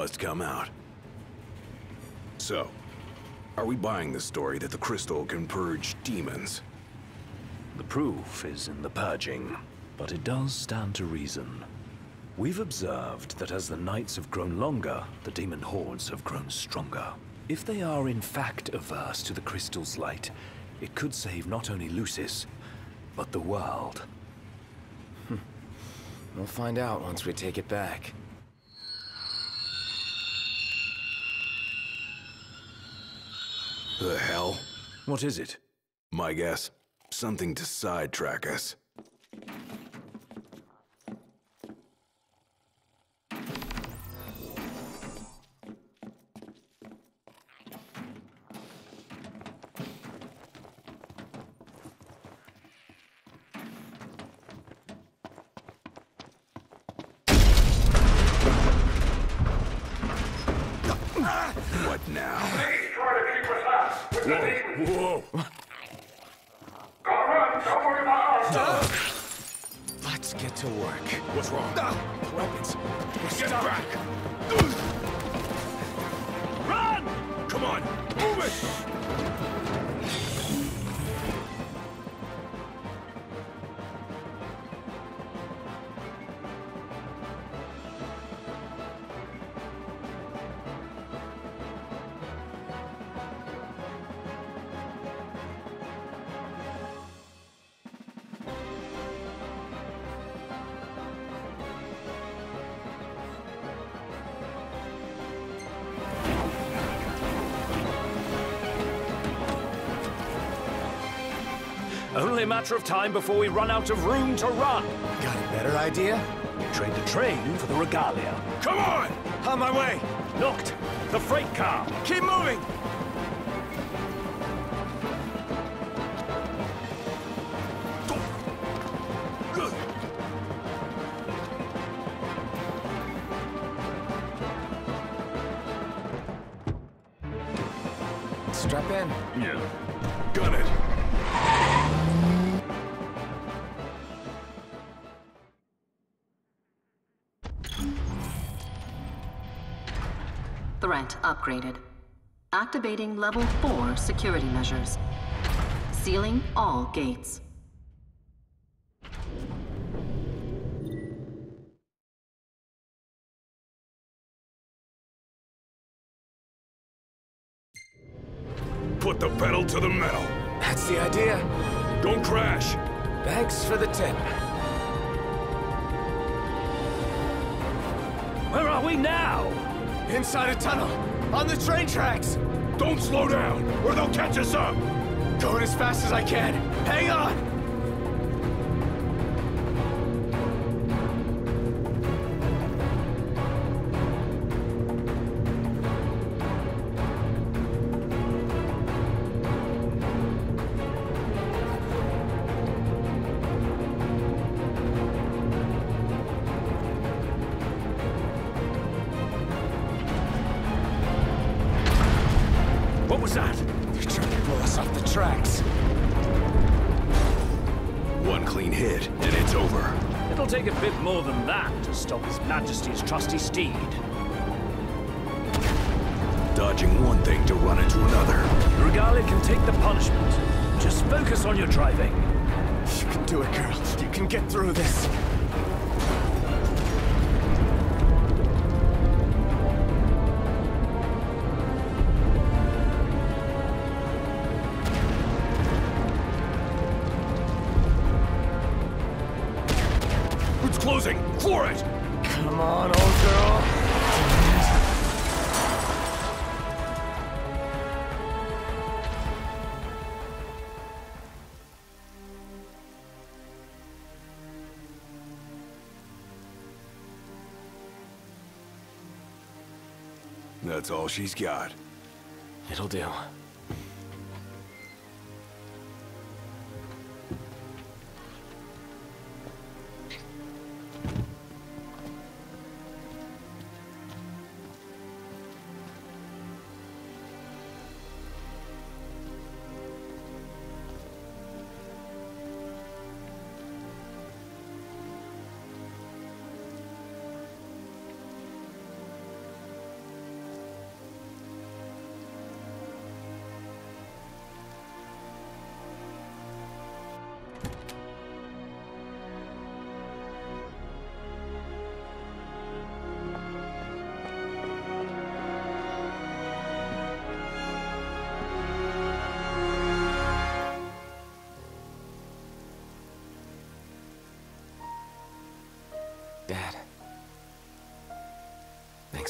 must come out. So, are we buying the story that the crystal can purge demons? The proof is in the purging, but it does stand to reason. We've observed that as the nights have grown longer, the demon hordes have grown stronger. If they are in fact averse to the crystal's light, it could save not only Lucis, but the world. Hmm. We'll find out once we take it back. The hell? What is it? My guess, something to sidetrack us. What now? Whoa! Go run, don't worry. Let's get to work. What's wrong? Weapons. We're Get stuck. back! Run! Come on, move it! Matter of time before we run out of room to run. Got a better idea? Trade the train for the regalia. Come on! On my way! Looked! The freight car! Keep moving! Strap in. Yeah. Upgraded. Activating level 4 security measures. Sealing all gates. Inside a tunnel. On the train tracks. Don't slow down, or they'll catch us up. Going as fast as I can. Hang on! On driving. You can do it, girl. You can get through this. That's all she's got. It'll do.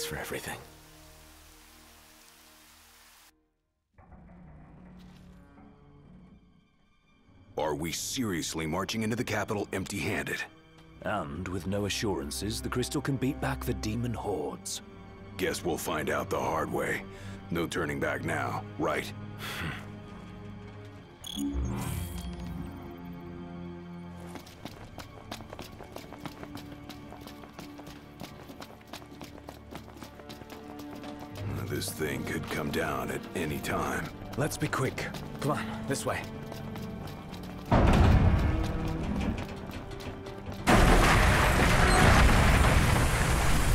For everything. Are we seriously marching into the capital empty-handed? And with no assurances, the crystal can beat back the demon hordes. Guess we'll find out the hard way. No turning back now, right? This thing could come down at any time. Let's be quick. Come on, this way.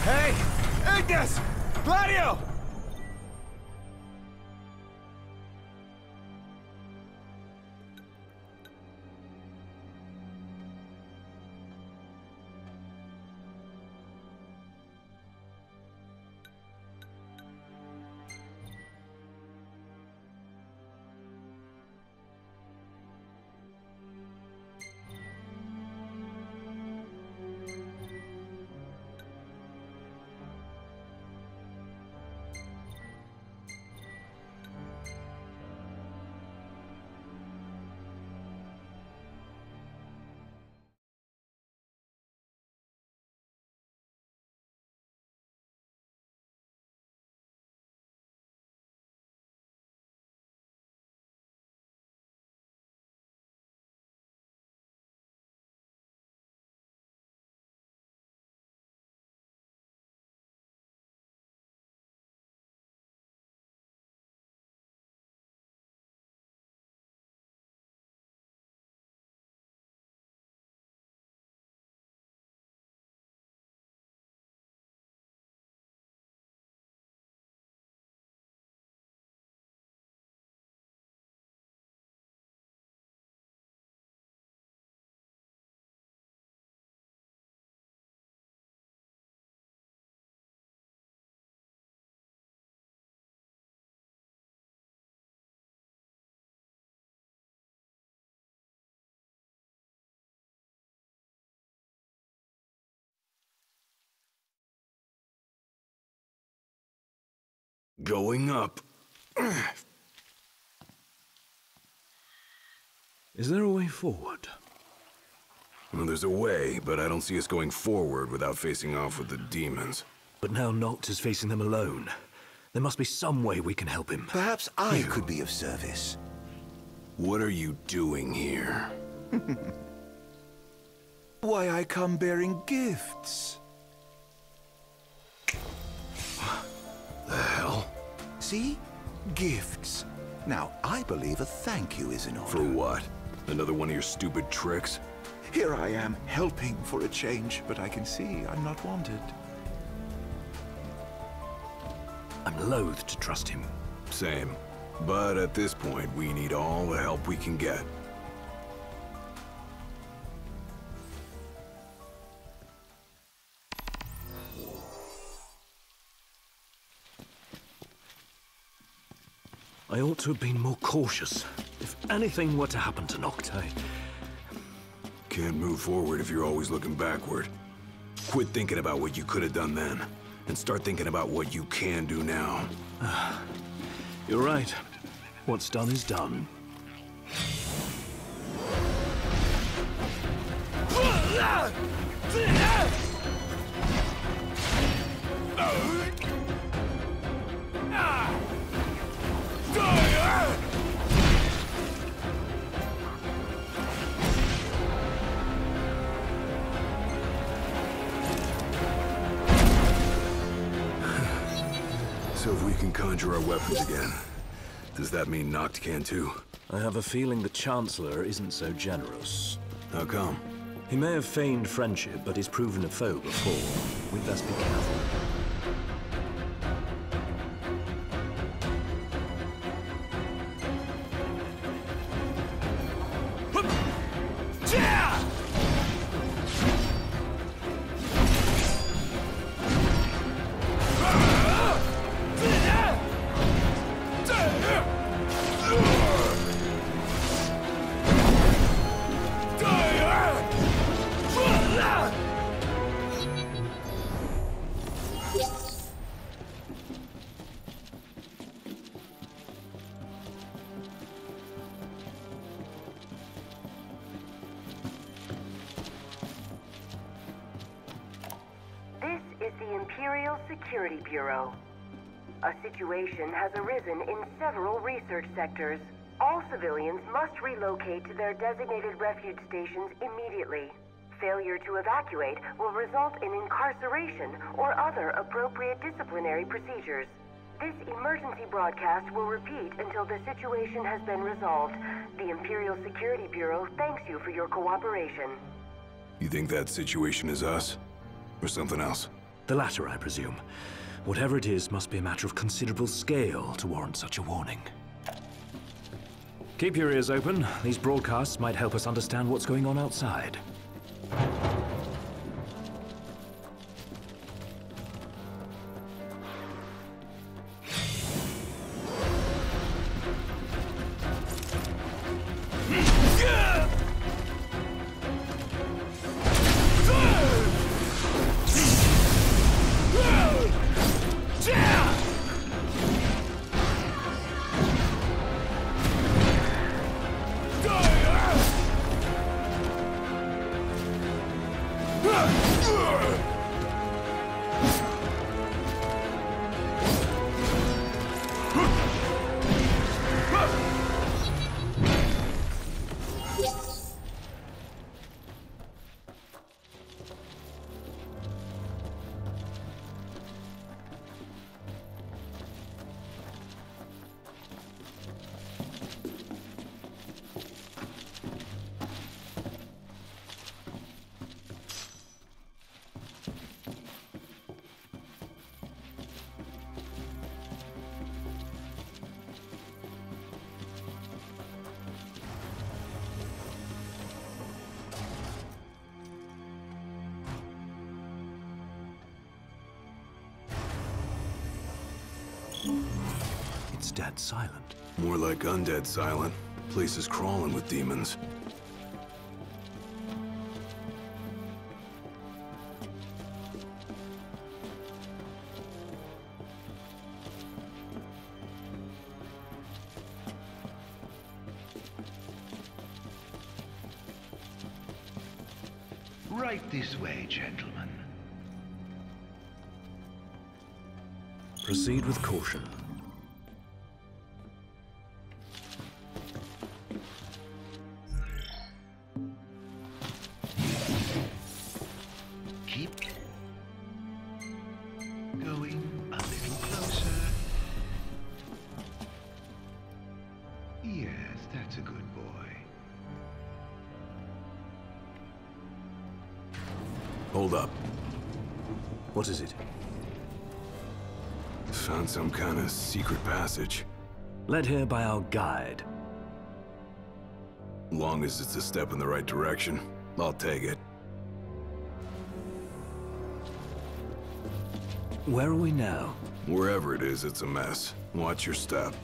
Hey! Ignis! Gladio! Going up. Is there a way forward? Well, there's a way, but I don't see us going forward without facing off with the demons. But now Noct is facing them alone. There must be some way we can help him. Perhaps I could be of service. What are you doing here? Why, I come bearing gifts. See? Gifts. Now, I believe a thank you is in order. For what? Another one of your stupid tricks? Here I am, helping for a change, but I can see I'm not wanted. I'm loath to trust him. Same. But at this point, we need all the help we can get. I ought to have been more cautious. If anything were to happen to Noct, I... Can't move forward if you're always looking backward. Quit thinking about what you could have done then, and start thinking about what you can do now. Ah, you're right. What's done is done. Our weapons again, does that mean Noct can too? I have a feeling the Chancellor isn't so generous. How come? He may have feigned friendship, but he's proven a foe before. We'd best be careful. Situation has arisen in several research sectors. All civilians must relocate to their designated refuge stations immediately. Failure to evacuate will result in incarceration or other appropriate disciplinary procedures. This emergency broadcast will repeat until the situation has been resolved. The Imperial Security Bureau thanks you for your cooperation. You think that situation is us? Or something else? The latter, I presume. Whatever it is must be a matter of considerable scale to warrant such a warning. Keep your ears open. These broadcasts might help us understand what's going on outside. Dead silent. More like undead silent. Place is crawling with demons. Right this way, gentlemen. Proceed with caution. Passage. Led here by our guide. Long as it's a step in the right direction, I'll take it. Where are we now? Wherever it is, it's a mess. Watch your step.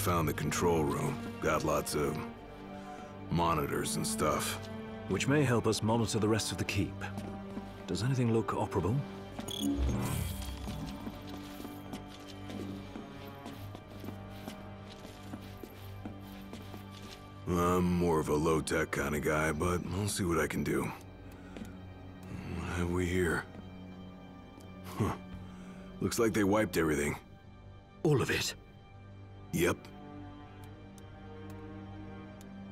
Found the control room. Got lots of monitors and stuff. Which may help us monitor the rest of the keep. Does anything look operable? I'm more of a low-tech kind of guy, but I'll see what I can do. What have we here? Huh. Looks like they wiped everything. All of it. Yep.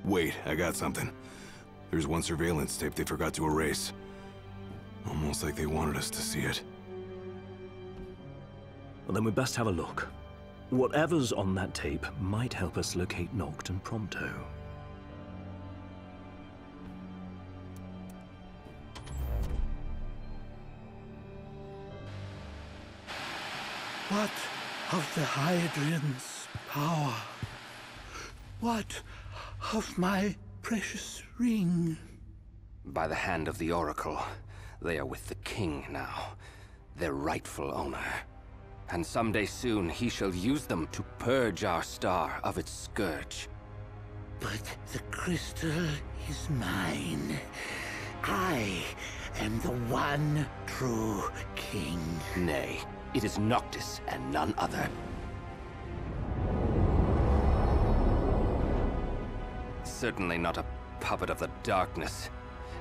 Wait, I got something. There's one surveillance tape they forgot to erase. Almost like they wanted us to see it. Well, then we best have a look. Whatever's on that tape might help us locate Noct and Prompto. What of the Hydraean's power? What of my precious ring? By the hand of the Oracle, they are with the King now, their rightful owner. And someday soon he shall use them to purge our star of its scourge. But the crystal is mine. I am the one true king. Nay, it is Noctis and none other. Certainly not a puppet of the darkness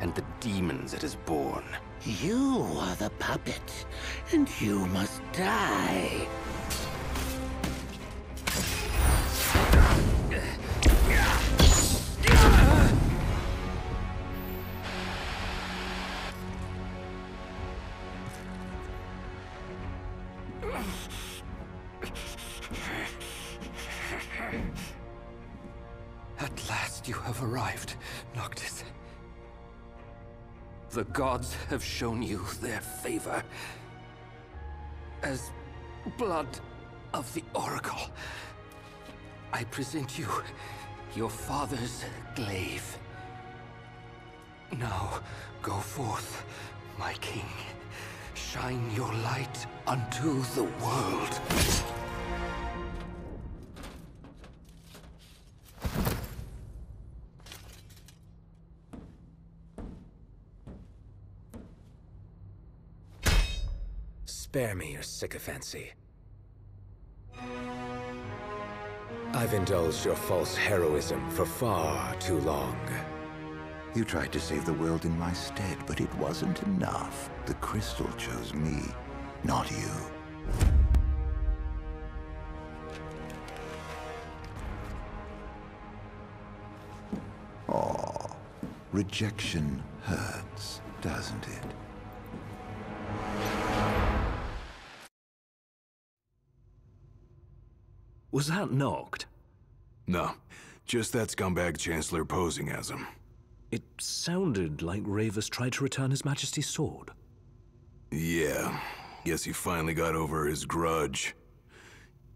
and the demons it has borne. You are the puppet, and you must die. Gods have shown you their favor. As blood of the Oracle, I present you your father's glaive. Now, go forth, my king. Shine your light unto the world. Spare me your sycophancy. I've indulged your false heroism for far too long. You tried to save the world in my stead, but it wasn't enough. The crystal chose me, not you. Oh, rejection hurts, doesn't it? Was that Noct? No, just that scumbag Chancellor posing as him. It sounded like Ravus tried to return His Majesty's sword. Yeah, guess he finally got over his grudge.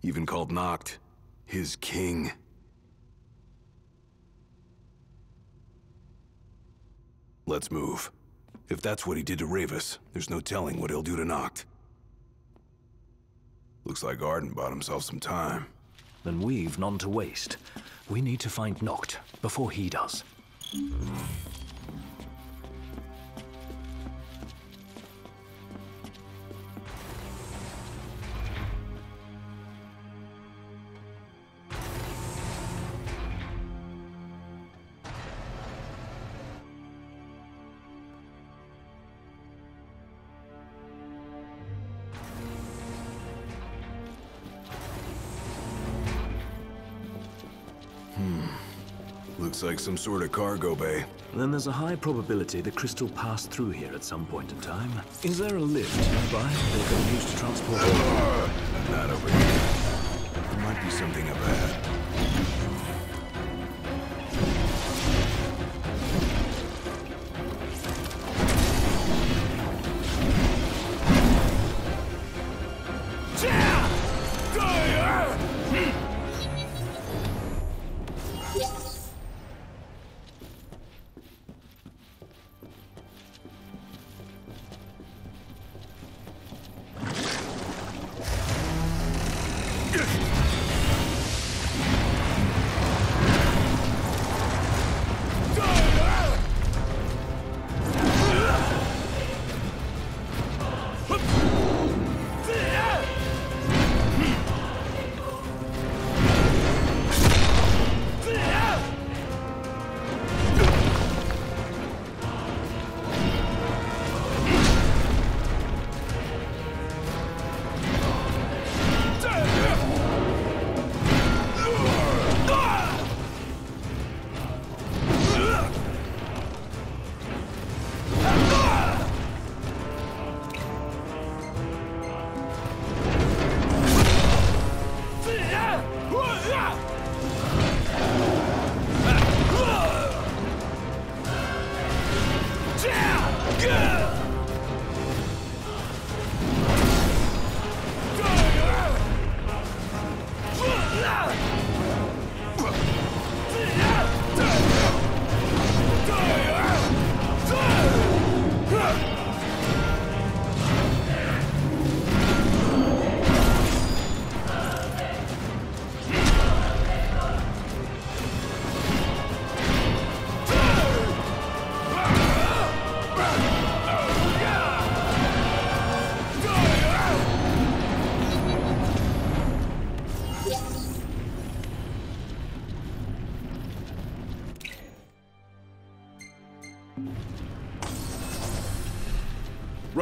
Even called Noct his king. Let's move. If that's what he did to Ravus, there's no telling what he'll do to Noct. Looks like Ardyn bought himself some time. Then we've none to waste. We need to find Noct before he does. Looks like some sort of cargo bay. Then there's a high probability the crystal passed through here at some point in time. Is there a lift nearby they can use to transport? Uh, not over here. There might be something up ahead.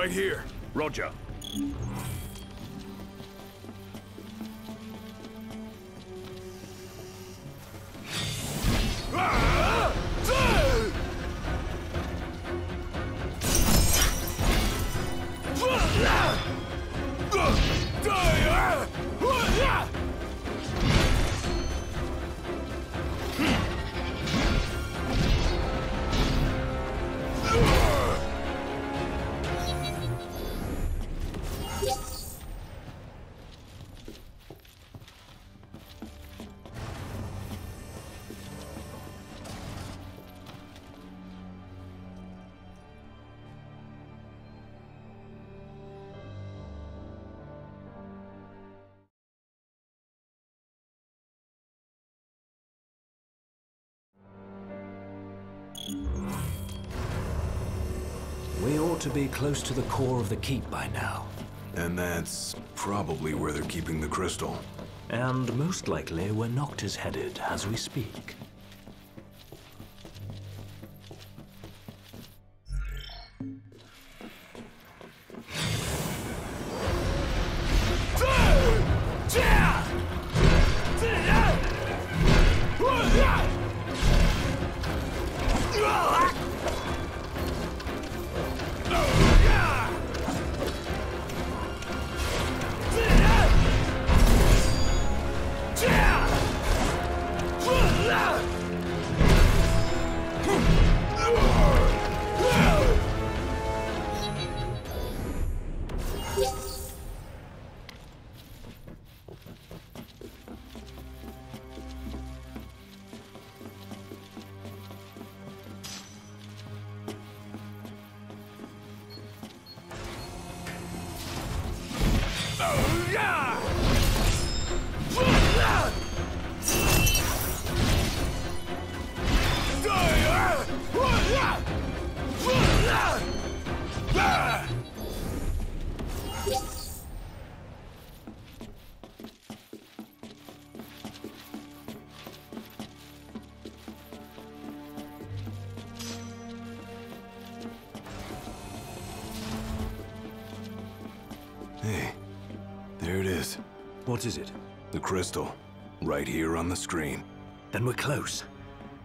Here. Roger. To be close to the core of the keep by now. And that's probably where they're keeping the crystal. And most likely where Noctis headed as we speak. There it is. What is it? The crystal. Right here on the screen. Then we're close.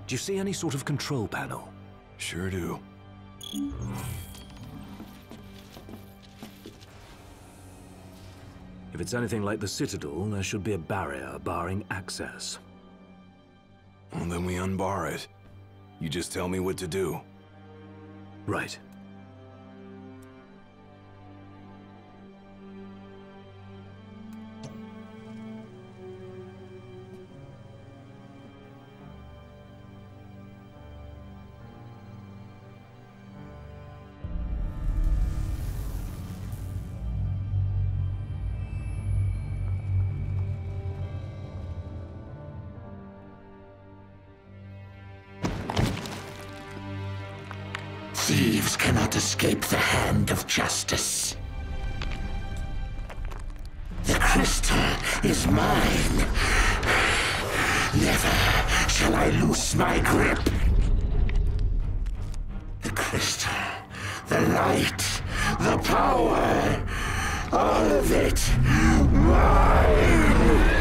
Do you see any sort of control panel? Sure do. If it's anything like the Citadel, there should be a barrier barring access. Well, then we unbar it. You just tell me what to do. Right. Crystal is mine. Never shall I loose my grip. The crystal, the light, the power, all of it mine.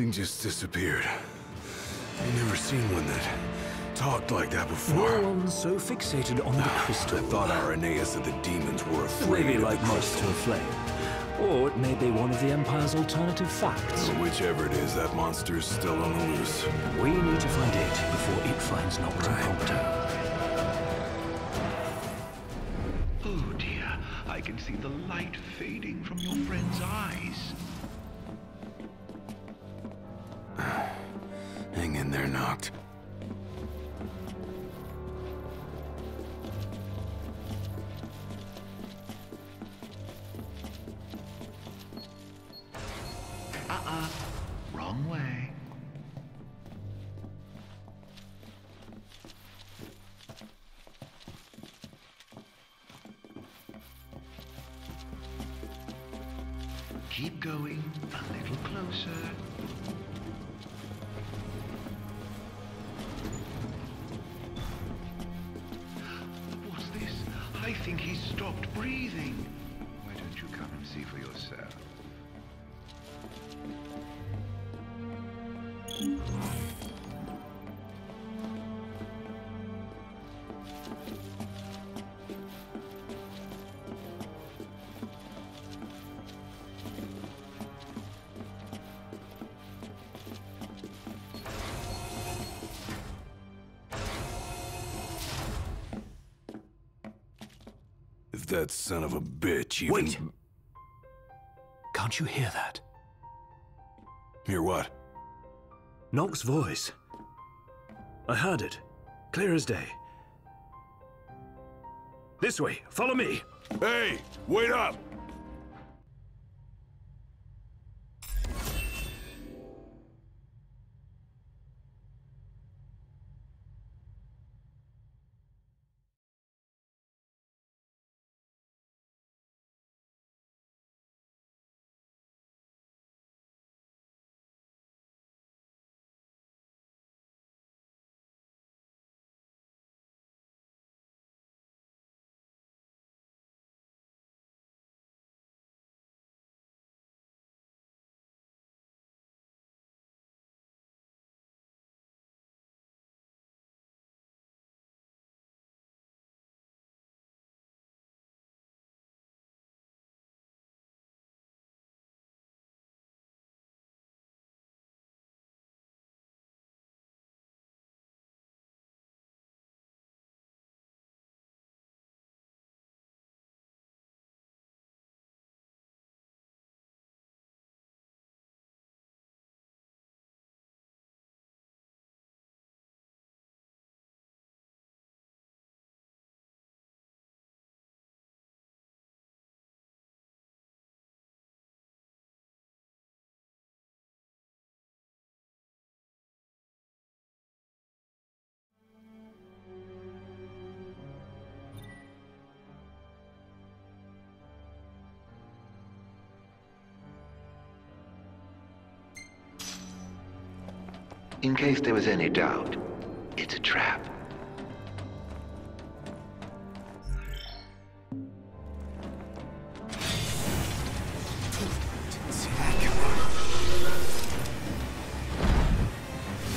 Thing just disappeared. I've never seen one that talked like that before. No one's so fixated on the crystal. I thought Irenaeus and the demons were afraid Maybe of like the moths to crystal. a flame. Or it may be one of the Empire's alternative facts. But whichever it is, that monster's still on the loose. We need to find it before it finds Noct and Prompto. Uh-uh. Wrong way. If that son of a bitch even... Wait! Can't you hear that? Hear what? Noct's voice. I heard it. Clear as day. This way. Follow me. Hey! Wait up! In case there was any doubt, it's a trap.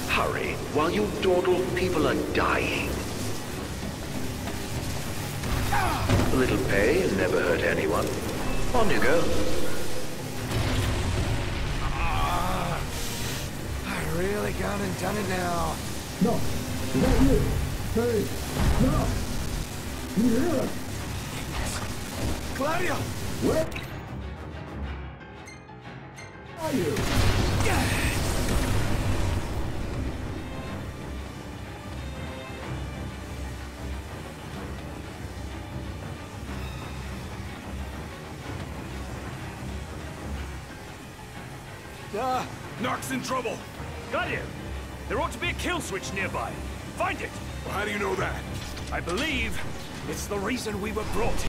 Hurry, while you dawdle, people are dying. A little pay never hurt anyone. On you go. Really gone and done it now. No, that you? Hey, no! You hear us? Gladio! Where are you? Uh, Noct's in trouble! Kill switch nearby. Find it. How do you know that? I believe it's the reason we were brought here.